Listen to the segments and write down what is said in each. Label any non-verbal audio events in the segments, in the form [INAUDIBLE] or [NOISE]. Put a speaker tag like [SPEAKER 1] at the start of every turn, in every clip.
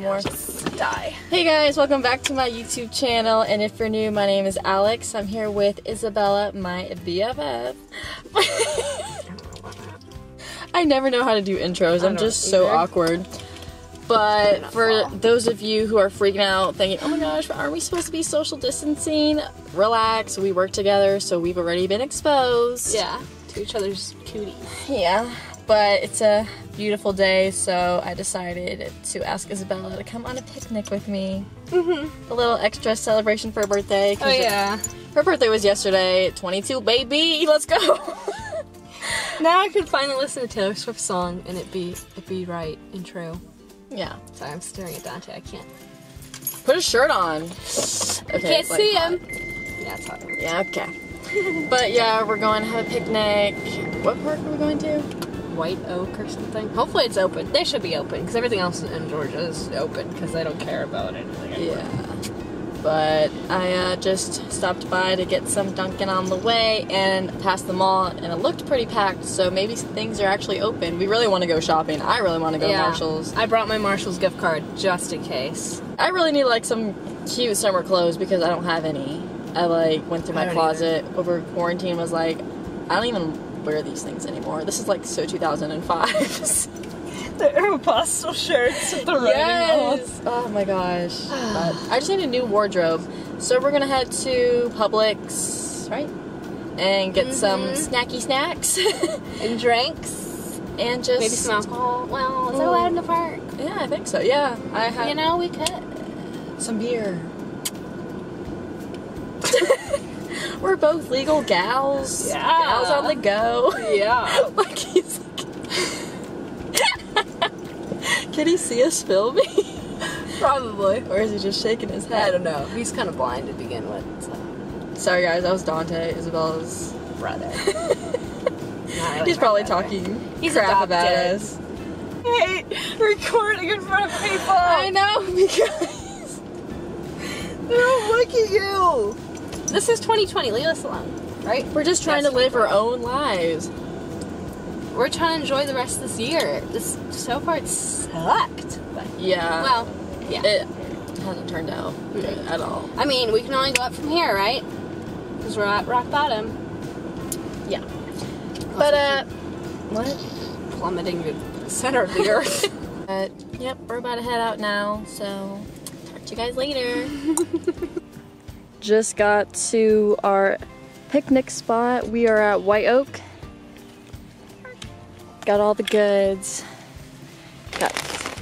[SPEAKER 1] more.
[SPEAKER 2] Die.
[SPEAKER 1] Hey guys, welcome back to my YouTube channel. And if you're new, my name is Alex. I'm here with Isabella, my BFF. [LAUGHS] I never know how to do intros. I'm just so
[SPEAKER 2] either.
[SPEAKER 1] awkward. But for those of you who are freaking out, thinking, "Oh my gosh, are we supposed to be social distancing?" Relax. We work together, so we've already been exposed.
[SPEAKER 2] Yeah, to each other's cooties.
[SPEAKER 1] Yeah, but it's a beautiful day, so I decided to ask Isabella to come on a picnic with me. Mm-hmm. A little extra celebration for her birthday.
[SPEAKER 2] Oh yeah.
[SPEAKER 1] Her birthday was yesterday. 22, baby. Let's go. [LAUGHS]
[SPEAKER 2] Now I could finally listen to Taylor Swift's song and it be it be right and true.
[SPEAKER 1] yeah.
[SPEAKER 2] Sorry, I'm staring at Dante. I can't.
[SPEAKER 1] Put a shirt on. Okay.
[SPEAKER 2] can't
[SPEAKER 1] like,
[SPEAKER 2] see him. Yeah, it's hot.
[SPEAKER 1] Yeah. Okay. but yeah, we're going to have a picnic. What park are we going to?
[SPEAKER 2] White Oak or something. Hopefully it's open. They should be open because everything else in Georgia is open because they don't care about anything. anymore.
[SPEAKER 1] Yeah. But I uh, just stopped by to get some Dunkin' on the way and passed the mall, and it looked pretty packed. So maybe things are actually open. We really want to go shopping. I really want to go
[SPEAKER 2] Yeah.
[SPEAKER 1] to Marshalls.
[SPEAKER 2] I brought my Marshalls gift card just in case.
[SPEAKER 1] I really need like some cute summer clothes because I don't have any. I like went through my closet over quarantine. Was like, I don't even wear these things anymore. This is like so 2005. [LAUGHS]
[SPEAKER 2] The Aeropostale shirts with the
[SPEAKER 1] Yes. Oh my gosh. But I just need a new wardrobe. So we're gonna head to Publix, right? And get some
[SPEAKER 2] Mm-hmm.
[SPEAKER 1] snacky snacks. [LAUGHS]
[SPEAKER 2] and drinks.
[SPEAKER 1] and just
[SPEAKER 2] Maybe some alcohol. Well, is that allowed in the park?
[SPEAKER 1] Yeah, I think so. Yeah. I have
[SPEAKER 2] You know, we could.
[SPEAKER 1] some beer. [LAUGHS] [LAUGHS] we're both legal gals.
[SPEAKER 2] Yeah.
[SPEAKER 1] Gals on the go.
[SPEAKER 2] Yeah. [LAUGHS]
[SPEAKER 1] like he's like [LAUGHS] Can he see us filming?
[SPEAKER 2] Probably.
[SPEAKER 1] Or is he just shaking his head?
[SPEAKER 2] I don't know. He's kind of blind to begin with. So.
[SPEAKER 1] Sorry guys, that was Dante, Isabella's
[SPEAKER 2] Brother.
[SPEAKER 1] He's probably talking
[SPEAKER 2] He's
[SPEAKER 1] crap about
[SPEAKER 2] adopted.
[SPEAKER 1] us.
[SPEAKER 2] I hate recording in front of people.
[SPEAKER 1] I know because
[SPEAKER 2] They don't look at you. This is 2020. Leave us alone, right?
[SPEAKER 1] we're just trying
[SPEAKER 2] That's
[SPEAKER 1] to live our own lives.
[SPEAKER 2] We're trying to enjoy the rest of this year. This so far it sucked. But,
[SPEAKER 1] Yeah.
[SPEAKER 2] well, yeah.
[SPEAKER 1] it hasn't turned out at all.
[SPEAKER 2] I mean, we can only go up from here, right? Because we're at rock bottom.
[SPEAKER 1] Yeah. But uh what?
[SPEAKER 2] plummeting to the center of the [LAUGHS] earth.
[SPEAKER 1] But yep, we're about to head out now, so talk to you guys later. [LAUGHS] Just got to our picnic spot. We are at White Oak. Got all the goods. Got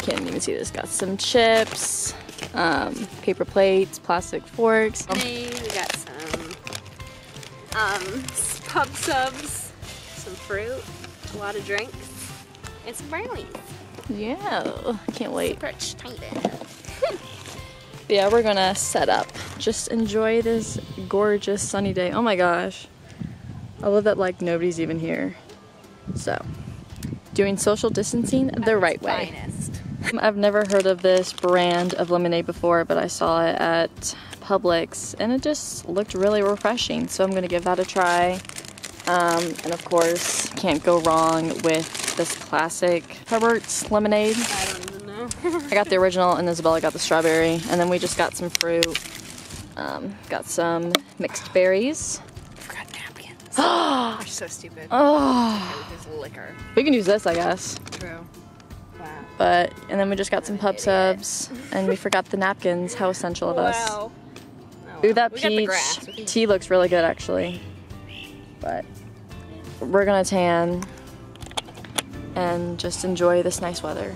[SPEAKER 1] can't even see this. Got some chips, um, paper plates, plastic forks.
[SPEAKER 2] we got some um, pub subs, some fruit, a lot of drinks, and some brownies.
[SPEAKER 1] Yeah, can't wait. [LAUGHS] Yeah, we're gonna set up. Just enjoy this gorgeous sunny day. Oh my gosh. I love that like nobody's even here. So, doing social distancing the right way.
[SPEAKER 2] Finest. [LAUGHS]
[SPEAKER 1] I've never heard of this brand of lemonade before, but I saw it at Publix and it just looked really refreshing. So I'm gonna give that a try. Um, and of course, can't go wrong with this classic Hubert's lemonade.
[SPEAKER 2] I don't even know.
[SPEAKER 1] I got the original and Isabella got the strawberry. And then we just got some fruit. Um, got some mixed berries.
[SPEAKER 2] Forgot napkins. [GASPS] They're so stupid.
[SPEAKER 1] Oh,
[SPEAKER 2] liquor.
[SPEAKER 1] we can use this, I guess.
[SPEAKER 2] True. Wow.
[SPEAKER 1] But, and then we just got some pub subs. And we forgot the napkins. How essential of us.
[SPEAKER 2] Wow.
[SPEAKER 1] Ooh, that
[SPEAKER 2] we
[SPEAKER 1] peach tea looks really good, actually. But we're gonna tan and just enjoy this nice weather.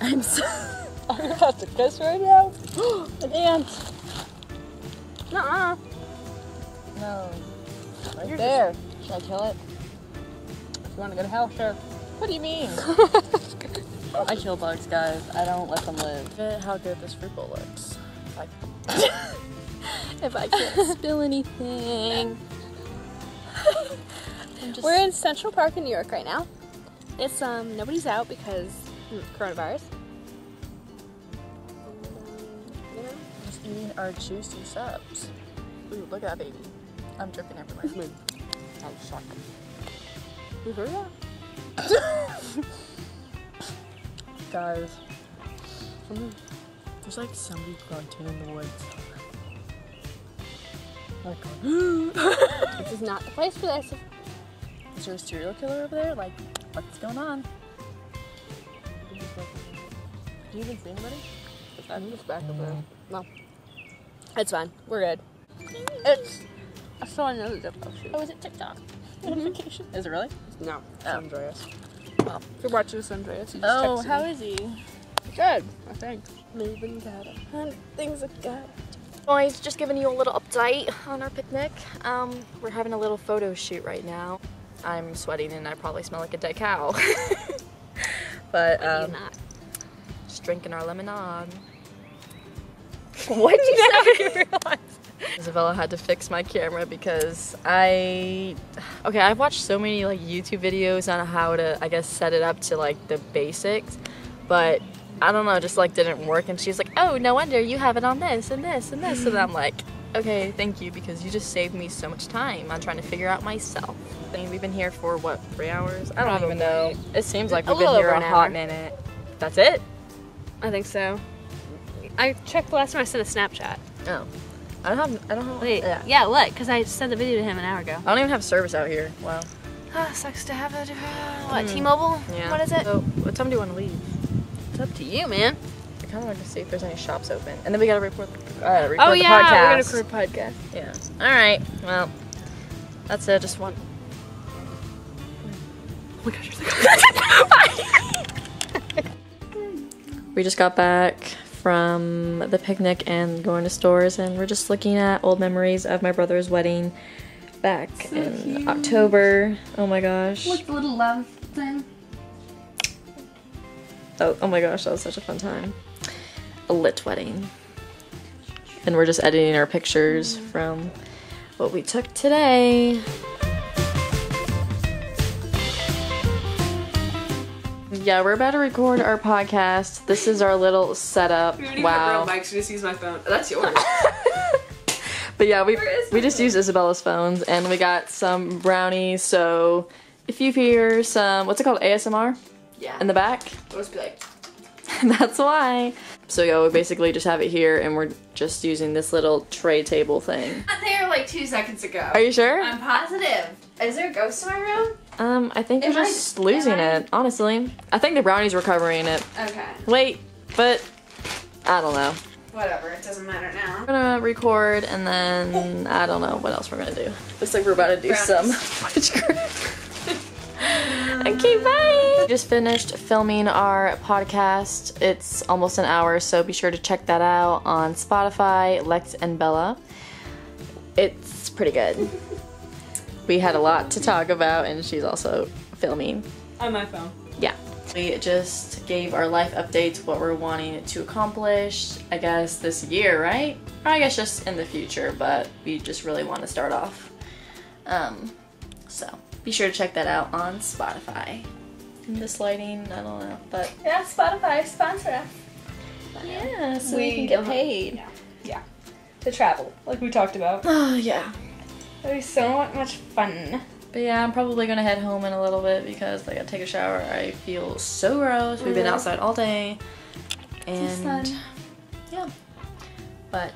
[SPEAKER 1] I'm so [LAUGHS]
[SPEAKER 2] Are you about to kiss right now? [GASPS]
[SPEAKER 1] an ant.
[SPEAKER 2] Nuh-uh.
[SPEAKER 1] No. Right
[SPEAKER 2] You're
[SPEAKER 1] there. Should I kill it?
[SPEAKER 2] If you want to go to hell, sure.
[SPEAKER 1] What do you mean? [LAUGHS] I kill bugs, guys. I don't let them live. Look at how good this fruit bowl looks. Like, [LAUGHS] if I can't spill anything. Just-
[SPEAKER 2] We're in Central Park in New York right now. It's um nobody's out because coronavirus. You know,
[SPEAKER 1] just eating our juicy subs. Ooh, look at that baby. I'm dripping everywhere. [LAUGHS]
[SPEAKER 2] Oh, sorry. You heard that? [LAUGHS]
[SPEAKER 1] Guys, there's like somebody grunting in the woods. Oh god. [GASPS]
[SPEAKER 2] This is not the place for this.
[SPEAKER 1] Is there a serial killer over there? Like, what's going on? Do you even see anybody?
[SPEAKER 2] I'm just back over there. No. It's fine. We're good. It's. I saw another zip shoot.
[SPEAKER 1] Oh, is it TikTok? Notification. Is it really?
[SPEAKER 2] No.
[SPEAKER 1] Oh.
[SPEAKER 2] Andreas.
[SPEAKER 1] Oh.
[SPEAKER 2] If you're watching this, Andreas, you just
[SPEAKER 1] Oh,
[SPEAKER 2] texted
[SPEAKER 1] how
[SPEAKER 2] me.
[SPEAKER 1] is he?
[SPEAKER 2] Good, I think. Moving got it. Things are good.
[SPEAKER 1] Boys, just giving you a little update on our picnic. Um, we're having a little photo shoot right now. I'm sweating and I probably smell like a dead cow. [LAUGHS] but
[SPEAKER 2] Um,
[SPEAKER 1] um,
[SPEAKER 2] not.
[SPEAKER 1] Just drinking our lemonade. [LAUGHS] What'd you say? [LAUGHS] Isabella had to fix my camera because I okay I've watched so many like YouTube videos on how to I guess set it up to like the basics but I don't know just like didn't work and she's like oh no wonder you have it on this and this and this and I'm like okay thank you because you just saved me so much time on trying to figure out myself. I mean we've been here for what three hours? I don't even know. it seems like we've been here a
[SPEAKER 2] an
[SPEAKER 1] hot minute. That's it
[SPEAKER 2] I think so. I checked the last time I sent a Snapchat.
[SPEAKER 1] oh I don't have I don't have
[SPEAKER 2] Wait,
[SPEAKER 1] yeah.
[SPEAKER 2] yeah, look, because I sent the video to him an hour ago.
[SPEAKER 1] I don't even have service out here wow
[SPEAKER 2] Ah, sucks to have it. Uh, what,
[SPEAKER 1] Hmm.
[SPEAKER 2] T-Mobile?
[SPEAKER 1] Yeah.
[SPEAKER 2] What is it?
[SPEAKER 1] So, what time do you want to leave?
[SPEAKER 2] It's up to you, man.
[SPEAKER 1] I kind of want to see if there's any shops open, and then we gotta report, uh, record
[SPEAKER 2] Oh
[SPEAKER 1] the
[SPEAKER 2] yeah,
[SPEAKER 1] podcast.
[SPEAKER 2] we're gonna record podcast.
[SPEAKER 1] Yeah. All right. Well, that's it. Just one. Oh my gosh, [LAUGHS] we just got back from the picnic and going to stores, and we're just looking at old memories of my brother's wedding back in October. Oh my gosh.
[SPEAKER 2] the little love thing?
[SPEAKER 1] Oh, oh my gosh, that was such a fun time. A lit wedding. And we're just editing our pictures from what we took today. Yeah, we're about to record our podcast. This is our little setup. Wow.
[SPEAKER 2] Mike's just use my phone. That's yours. [LAUGHS]
[SPEAKER 1] But yeah, we we just used Isabella's phones and we got some brownies. So if you hear some, what's it called, ASMR
[SPEAKER 2] yeah.
[SPEAKER 1] in the back,
[SPEAKER 2] Let's be like, [LAUGHS]
[SPEAKER 1] That's why. So yeah, we basically just have it here and we're just using this little tray table thing. [LAUGHS]
[SPEAKER 2] there like two seconds ago.
[SPEAKER 1] Are you sure?
[SPEAKER 2] I'm positive. Is there a ghost in my room?
[SPEAKER 1] Um, I think
[SPEAKER 2] Am
[SPEAKER 1] we're
[SPEAKER 2] I-
[SPEAKER 1] just losing
[SPEAKER 2] am I-
[SPEAKER 1] it, honestly. I think the brownies were covering it.
[SPEAKER 2] Okay.
[SPEAKER 1] Wait, but I don't know.
[SPEAKER 2] Whatever. It doesn't matter now.
[SPEAKER 1] We're gonna record and then I don't know what else we're gonna do. Looks like we're about to do
[SPEAKER 2] Brownies.
[SPEAKER 1] some [LAUGHS] witchcraft. [LAUGHS] okay, bye. Just finished filming our podcast. It's almost an hour, so be sure to check that out on Spotify, Lex and Bella. It's pretty good. We had a lot to talk about, and she's also filming.
[SPEAKER 2] On my phone.
[SPEAKER 1] Yeah. We just gave our life updates, what we're wanting to accomplish, I guess, this year, right? Or I guess just in the future, but we just really want to start off. Um, so be sure to check that out on Spotify. And this lighting, I don't know, but
[SPEAKER 2] Yeah, Spotify sponsor us.
[SPEAKER 1] yeah, so
[SPEAKER 2] We
[SPEAKER 1] we, can get
[SPEAKER 2] don't-
[SPEAKER 1] paid.
[SPEAKER 2] Yeah. To travel, like we talked about.
[SPEAKER 1] Oh, [SIGHS] yeah.
[SPEAKER 2] It'll be so much fun.
[SPEAKER 1] But yeah, I'm probably gonna head home in a little bit because I gotta take a shower. I feel so gross. We've been
[SPEAKER 2] Mhm.
[SPEAKER 1] outside all day. And yeah. But